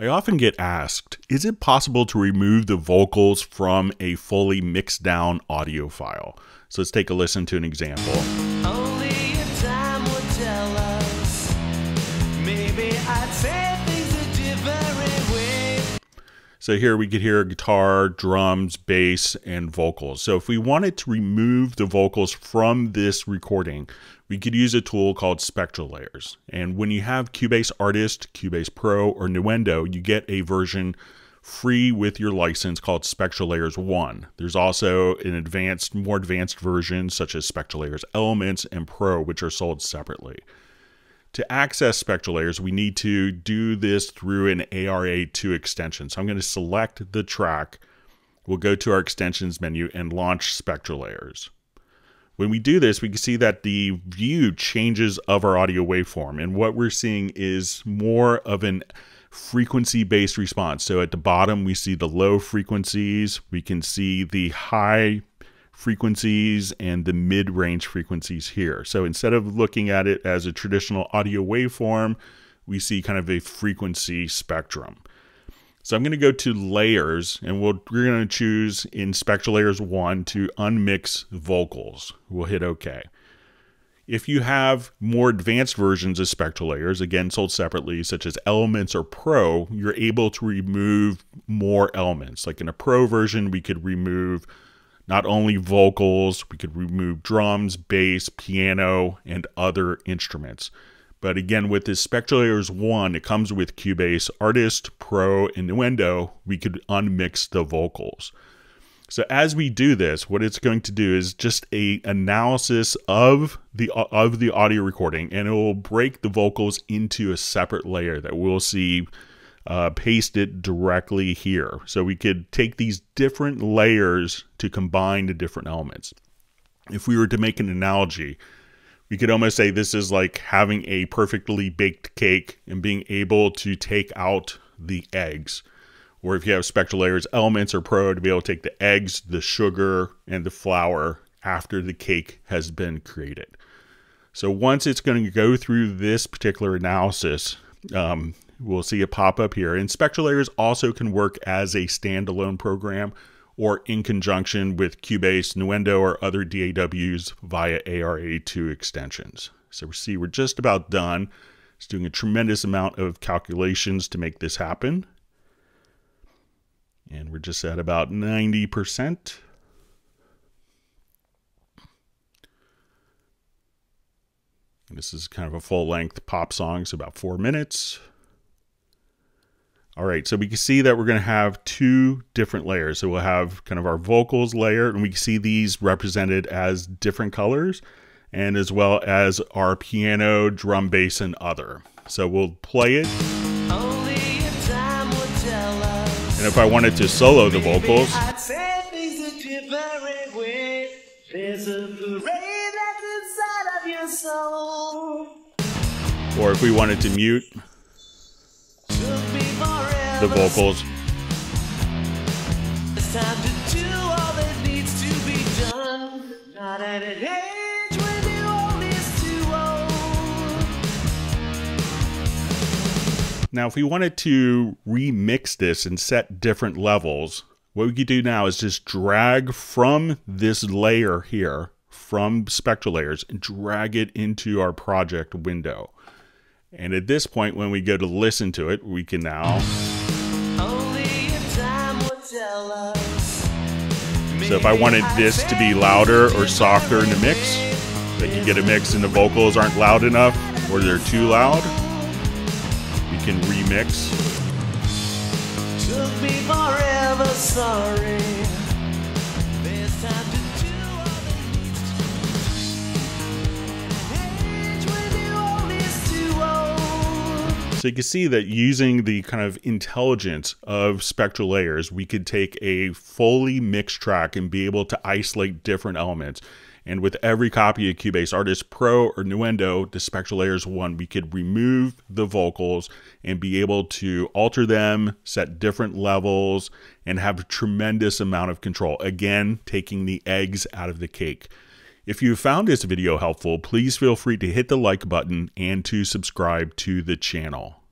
I often get asked, is it possible to remove the vocals from a fully mixed down audio file? So let's take a listen to an example. So here we could hear guitar, drums, bass, and vocals. So if we wanted to remove the vocals from this recording, we could use a tool called SpectraLayers. And when you have Cubase Artist, Cubase Pro, or Nuendo, you get a version free with your license called SpectraLayers 1. There's also an advanced, more advanced version such as SpectraLayers Elements and Pro, which are sold separately. To access SpectraLayers, we need to do this through an ARA2 extension. So I'm going to select the track. We'll go to our extensions menu and launch SpectraLayers. When we do this, we can see that the view changes of our audio waveform. And what we're seeing is more of an frequency based response. So at the bottom, we see the low frequencies. We can see the high frequencies and the mid range frequencies here. So instead of looking at it as a traditional audio waveform, we see kind of a frequency spectrum. So I'm going to go to layers and we we are going to choose in SpectraLayers one to unmix vocals. We'll hit OK. If you have more advanced versions of SpectraLayers, again sold separately, such as Elements or Pro, you're able to remove more elements. Like in a Pro version, we could remove not only vocals, we could remove drums, bass, piano, and other instruments. But again, with this SpectraLayers 1, it comes with Cubase Artist, Pro, and Nuendo. We could unmix the vocals. So as we do this, what it's going to do is just a analysis of the of the audio recording, and it will break the vocals into a separate layer that we'll see uh, paste it directly here. So we could take these different layers to combine the different elements. If we were to make an analogy, we could almost say this is like having a perfectly baked cake and being able to take out the eggs. Or if you have SpectraLayers elements or pro to be able to take the eggs, the sugar, and the flour after the cake has been created. So once it's going to go through this particular analysis, um, we'll see it pop up here. And SpectraLayers also can work as a standalone program or in conjunction with Cubase, Nuendo, or other DAWs via ARA2 extensions. So we see we're just about done. It's doing a tremendous amount of calculations to make this happen. And we're just at about 90%. This is kind of a full length pop song, so about four minutes. All right, so we can see that we're going to have two different layers. So we'll have kind of our vocals layer, and we can see these represented as different colors, and as well as our piano, drum, bass, and other. So we'll play it. And if I wanted to solo the vocals, or if we wanted to mute, the vocals. Now, if we wanted to remix this and set different levels, what we could do now is just drag from this layer here, from SpectraLayers, and drag it into our project window. And at this point, when we go to listen to it, we can now So if I wanted this to be louder or softer in the mix, like you get a mix and the vocals aren't loud enough or they're too loud, we can remix. So you can see that using the kind of intelligence of SpectraLayers, we could take a fully mixed track and be able to isolate different elements. And with every copy of Cubase Artist Pro or Nuendo, the SpectraLayers one, we could remove the vocals and be able to alter them, set different levels, and have a tremendous amount of control. Again, taking the eggs out of the cake. If you found this video helpful, please feel free to hit the like button and to subscribe to the channel.